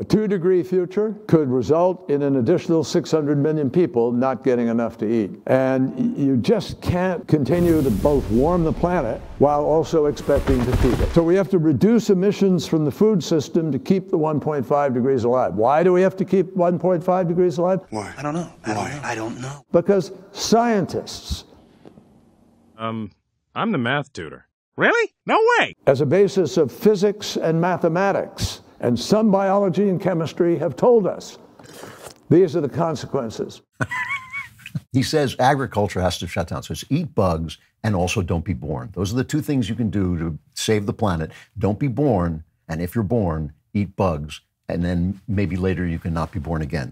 A two degree future could result in an additional 600 million people not getting enough to eat. And you just can't continue to both warm the planet while also expecting to feed it. So we have to reduce emissions from the food system to keep the 1.5 degrees alive. Why do we have to keep 1.5 degrees alive? Why? I don't know. I Why? don't know. I don't know. Because scientists, Um, I'm the math tutor. Really? No way! as a basis of physics and mathematics, and some biology and chemistry, have told us these are the consequences. He says agriculture has to shut down. So it's eat bugs and also don't be born. Those are the two things you can do to save the planet. Don't be born, and if you're born, eat bugs, and then maybe later you can not be born again.